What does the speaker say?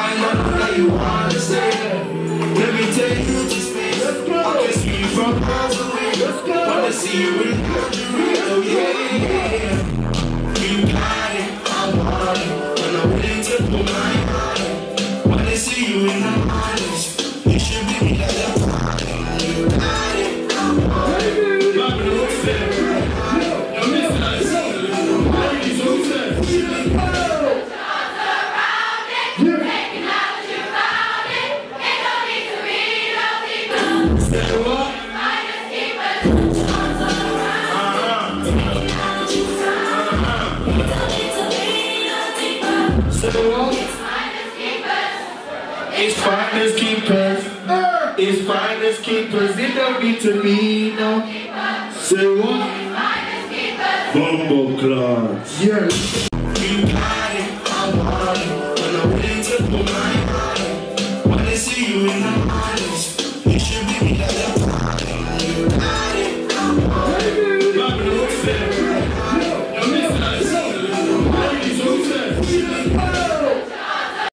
I know that you wanna stay. Let me take you to space. I can see from miles away. Wanna see you in luxury, oh yeah. You got it, I want it. And I'm willing to put my heart. Wanna see you in It's finders keepers. It's finders keepers. It don't need to be no. Say what? Bumble clots. Yes.